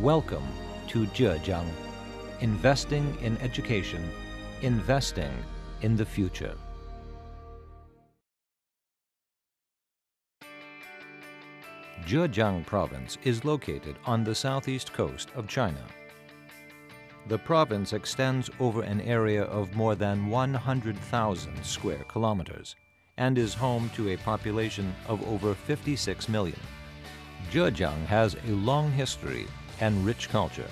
Welcome to Zhejiang, investing in education, investing in the future. Zhejiang Province is located on the southeast coast of China. The province extends over an area of more than 100,000 square kilometers and is home to a population of over 56 million. Zhejiang has a long history and rich culture.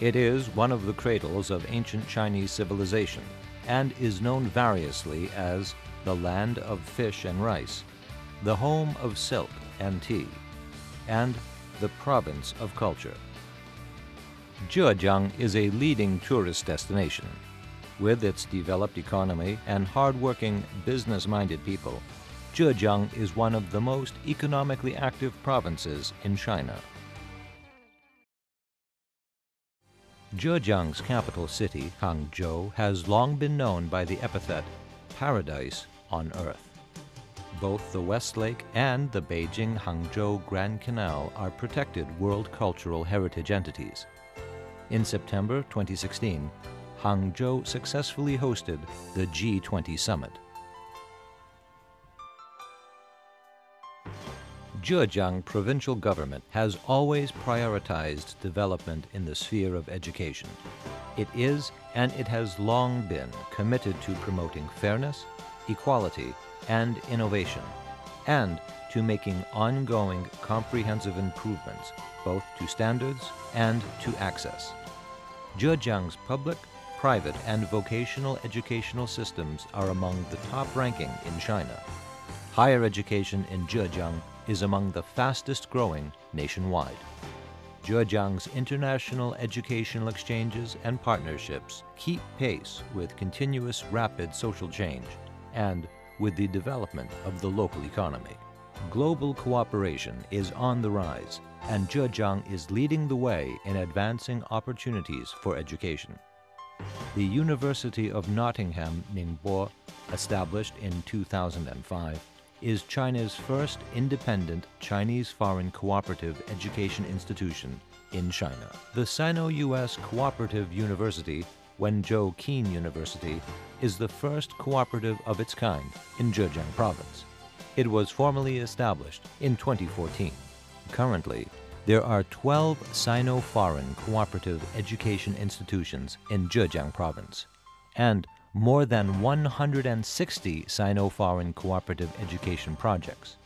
It is one of the cradles of ancient Chinese civilization and is known variously as the land of fish and rice, the home of silk and tea, and the province of culture. Zhejiang is a leading tourist destination. With its developed economy and hard-working, business-minded people, Zhejiang is one of the most economically active provinces in China. Zhejiang's capital city, Hangzhou, has long been known by the epithet Paradise on Earth. Both the West Lake and the Beijing Hangzhou Grand Canal are protected World Cultural Heritage entities. In September 2016, Hangzhou successfully hosted the G20 summit. Zhejiang provincial government has always prioritized development in the sphere of education. It is and it has long been committed to promoting fairness, equality, and innovation, and to making ongoing comprehensive improvements both to standards and to access. Zhejiang's public, private, and vocational educational systems are among the top ranking in China. Higher education in Zhejiang is among the fastest growing nationwide. Zhejiang's international educational exchanges and partnerships keep pace with continuous rapid social change and with the development of the local economy. Global cooperation is on the rise, and Zhejiang is leading the way in advancing opportunities for education. The University of Nottingham Ningbo, established in 2005, is China's first independent Chinese foreign cooperative education institution in China. The Sino-US Cooperative University, Wenzhou Kean University, is the first cooperative of its kind in Zhejiang province. It was formally established in 2014. Currently, there are 12 Sino-foreign cooperative education institutions in Zhejiang province, and more than 160 Sino-foreign cooperative education projects.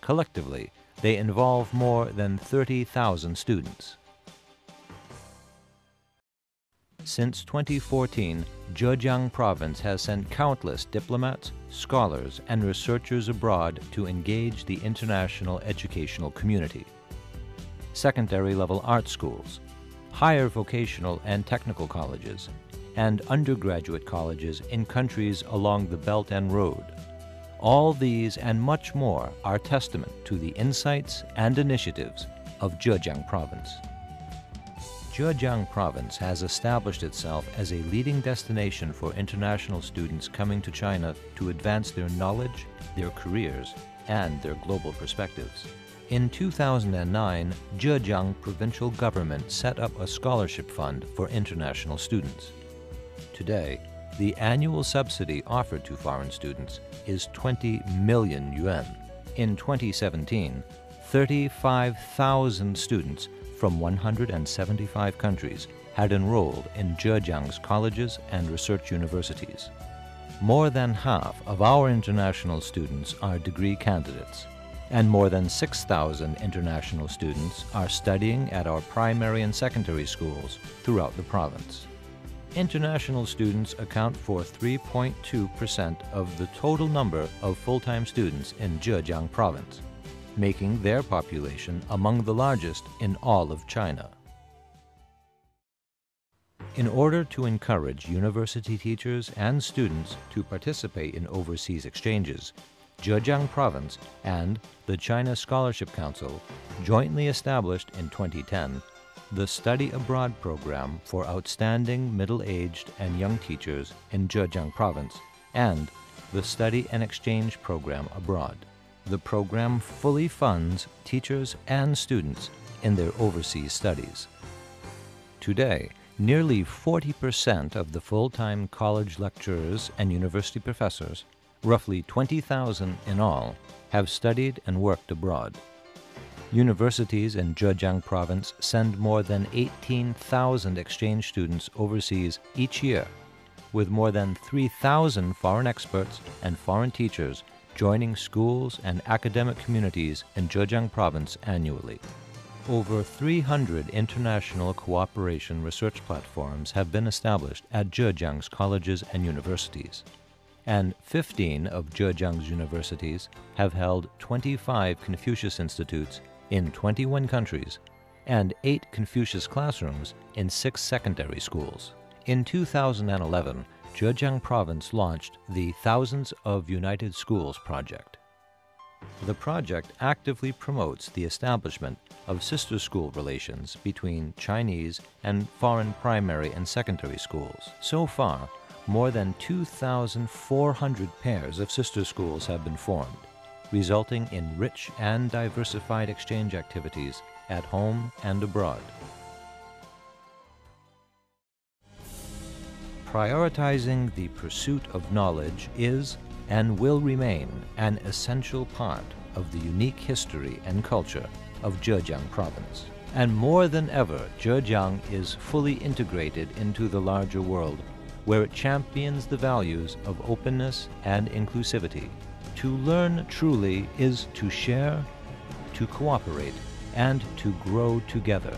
Collectively, they involve more than 30,000 students. Since 2014, Zhejiang province has sent countless diplomats, scholars, and researchers abroad to engage the international educational community. Secondary level art schools, higher vocational and technical colleges, and undergraduate colleges in countries along the Belt and Road. All these and much more are testament to the insights and initiatives of Zhejiang province. Zhejiang province has established itself as a leading destination for international students coming to China to advance their knowledge, their careers, and their global perspectives. In 2009, Zhejiang provincial government set up a scholarship fund for international students. Today, the annual subsidy offered to foreign students is 20 million yuan. In 2017, 35,000 students from 175 countries had enrolled in Zhejiang's colleges and research universities. More than half of our international students are degree candidates, and more than 6,000 international students are studying at our primary and secondary schools throughout the province. International students account for 3.2% of the total number of full-time students in Zhejiang province, making their population among the largest in all of China. In order to encourage university teachers and students to participate in overseas exchanges, Zhejiang Province and the China Scholarship Council jointly established in 2010 the Study Abroad program for outstanding middle-aged and young teachers in Zhejiang Province, and the Study and Exchange program abroad. The program fully funds teachers and students in their overseas studies. Today, nearly 40% of the full-time college lecturers and university professors, roughly 20,000 in all, have studied and worked abroad. Universities in Zhejiang province send more than 18,000 exchange students overseas each year, with more than 3,000 foreign experts and foreign teachers joining schools and academic communities in Zhejiang province annually. Over 300 international cooperation research platforms have been established at Zhejiang's colleges and universities, and 15 of Zhejiang's universities have held 25 Confucius Institutes in 21 countries and 8 Confucius classrooms in 6 secondary schools. In 2011, Zhejiang Province launched the Thousands of United Schools project. The project actively promotes the establishment of sister school relations between Chinese and foreign primary and secondary schools. So far, more than 2,400 pairs of sister schools have been formed, resulting in rich and diversified exchange activities at home and abroad. Prioritizing the pursuit of knowledge is and will remain an essential part of the unique history and culture of Zhejiang province. And more than ever, Zhejiang is fully integrated into the larger world, where it champions the values of openness and inclusivity. To learn truly is to share, to cooperate, and to grow together.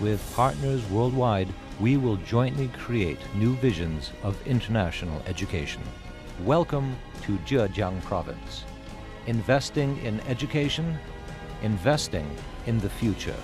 With partners worldwide, we will jointly create new visions of international education. Welcome to Zhejiang Province. Investing in education, investing in the future.